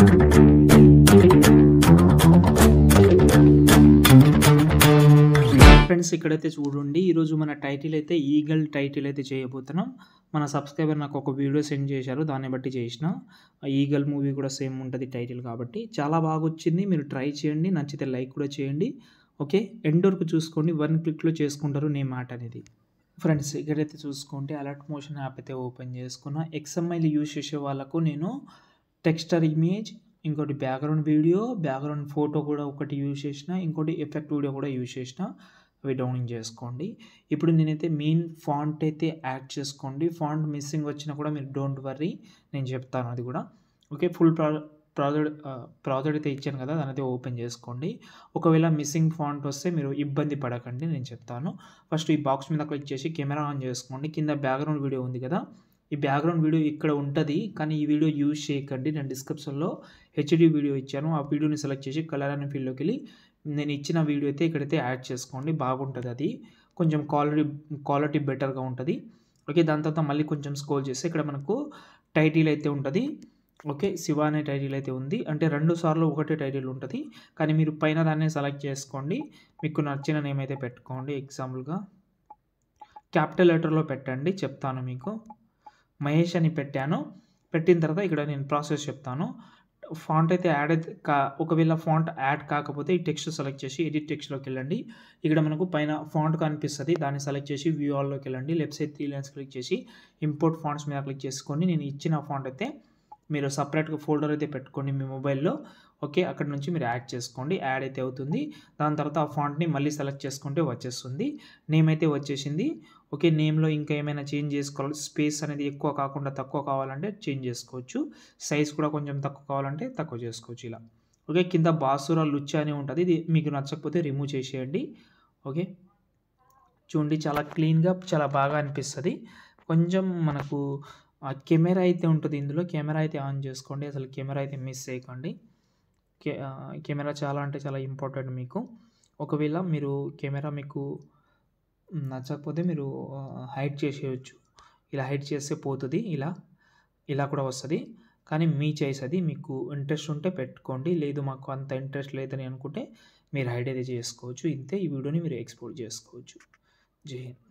Friends ఇక్కడైతే చూడండి. ఈరోజు మన టైటిల్ అయితే ఈగల్ టైటిల్ అయితే చేయబోతున్నాం. మన సబ్స్క్రైబర్ నాకు ఒక వీడియో సెండ్ చేశారు. దాన్ని బట్టి చేసిన. ఈగల్ మూవీ కూడా సేమ్ ఉంటుంది టైటిల్ కాబట్టి. చాలా బాగా వచ్చింది. మీరు ట్రై చేయండి. నచ్చితే లైక్ కూడా చేయండి. ఓకే? ఎండ్ వరకు చూసుకోండి. వన్ క్లిక్లో చేసుకుంటారు. నే మాట అనేది. ఫ్రెండ్స్ ఇక్కడైతే చూసుకోండి. అలర్ట్ మోషన్ యాప్ అయితే ఓపెన్ చేసుకున్నా. ఎక్స్ఎంఐలు యూజ్ చేసే వాళ్ళకు నేను టెక్స్టర్ ఇమేజ్ ఇంకోటి బ్యాక్గ్రౌండ్ వీడియో బ్యాక్గ్రౌండ్ ఫోటో కూడా ఒకటి యూజ్ చేసిన ఇంకోటి ఎఫెక్ట్ వీడియో కూడా యూజ్ చేసిన అవి డౌన్లోడ్ చేసుకోండి. ఇప్పుడు నేనైతే మెయిన్ ఫాంట్ అయితే యాడ్ చేసుకోండి. ఫాంట్ మిస్సింగ్ వచ్చినా కూడా మీరు డోంట్ వర్రీ నేను చెప్తాను అది కూడా. ఓకే ఫుల్ ప్రా ప్రాజెక్ట్ ప్రాజెక్ట్ అయితే ఇచ్చాను కదా దాని అయితే ఓపెన్ చేసుకోండి. ఒకవేళ మిస్సింగ్ ఫాంట్ వస్తే మీరు ఇబ్బంది పడకండి నేను చెప్తాను. ఫస్ట్ ఈ బాక్స్ మీద క్లిక్ చేసి కెమెరా ఆన్ చేసుకోండి. కింద బ్యాక్గ్రౌండ్ వీడియో ఉంది కదా ఈ బ్యాక్గ్రౌండ్ వీడియో ఇక్కడ ఉంటుంది కానీ ఈ వీడియో యూజ్ చేయకండి. నేను డిస్క్రిప్షన్లో హెచ్డి వీడియో ఇచ్చాను. ఆ వీడియోని సెలెక్ట్ చేసి కలర్ అనే ఫీల్డ్లోకి వెళ్ళి నేను ఇచ్చిన వీడియో అయితే ఇక్కడైతే యాడ్ చేసుకోండి. బాగుంటుంది అది. కొంచెం క్వాలిటీ క్వాలిటీ బెటర్గా ఉంటుంది. ఓకే దాని తర్వాత మళ్ళీ కొంచెం స్కోల్ చేస్తే ఇక్కడ మనకు టైటిల్ అయితే ఉంటుంది. ఓకే శివ అనే టైటిల్ అయితే ఉంది. అంటే రెండు సార్లు ఒకటే టైటిల్ ఉంటుంది. కానీ మీరు పైన దాన్ని సెలెక్ట్ చేసుకోండి. మీకు నచ్చిన నేమ్ అయితే పెట్టుకోండి. ఎగ్జాంపుల్గా క్యాపిటల్ లెటర్లో పెట్టండి. చెప్తాను మీకు. మహేష్ అని పెట్టాను. పెట్టిన తర్వాత ఇక్కడ నేను ప్రాసెస్ చెప్తాను. ఫాంట్ అయితే యాడ్ అయితే కా ఒకవేళ ఫాంట్ యాడ్ కాకపోతే ఈ టెక్స్ట్ సెలెక్ట్ చేసి ఎడిట్ టెక్స్ట్లోకి వెళ్ళండి. ఇక్కడ మనకు పైన ఫాంట్ కనిపిస్తుంది. దాన్ని సెలెక్ట్ చేసి వ్యూ ఆల్లోకి వెళ్ళండి. Left side three lines click చేసి ఇంపోర్ట్ ఫాంట్స్ మీద క్లిక్ చేసుకొని నేను ఇచ్చిన ఫాంట్ అయితే మీరు సపరేట్గా ఫోల్డర్ అయితే పెట్టుకోండి మీ మొబైల్లో. ఓకే అక్కడ నుంచి మీరు యాడ్ చేసుకోండి. యాడ్ అయితే అవుతుంది. దాని తర్వాత ఆ ఫాంట్ని మళ్ళీ సెలెక్ట్ చేసుకుంటే వచ్చేస్తుంది. నేమ్ అయితే వచ్చేసింది. ఓకే నేమ్లో ఇంకా ఏమైనా చేంజ్ చేసుకోవాలి స్పేస్ అనేది ఎక్కువ కాకుండా తక్కువ కావాలంటే చేంజ్ చేసుకోవచ్చు. సైజ్ కూడా కొంచెం తక్కువ కావాలంటే తక్కువ చేసుకోవచ్చు ఇలా. ఓకే కింద బాసురా లుచ్చ అని ఉంటుంది. ఇది మీకు నచ్చకపోతే రిమూవ్ చేసేయండి. ఓకే. చూడండి చాలా క్లీన్గా చాలా బాగా అనిపిస్తుంది. కొంచెం మనకు కెమెరా అయితే ఉంటుంది ఇందులో. కెమెరా అయితే ఆన్ చేసుకోండి. అసలు కెమెరా అయితే మిస్ చేయకండి. కె కెమెరా చాలా అంటే చాలా ఇంపార్టెంట్ మీకు. ఒకవేళ మీరు కెమెరా మీకు నచ్చకపోతే మీరు హైడ్ చేసేయచ్చు. ఇలా హైడ్ చేస్తే పోతుంది ఇలా ఇలా కూడా వస్తుంది. కానీ మీ చాయిస్ అది మీకు ఇంట్రెస్ట్ ఉంటే పెట్టుకోండి. లేదు మాకు అంత ఇంట్రెస్ట్ లేదని అనుకుంటే మీరు హైడ్ అయితే చేసుకోవచ్చు. ఇంతే ఈ వీడియోని మీరు ఎక్స్పోర్ట్ చేసుకోవచ్చు. జై హింద్.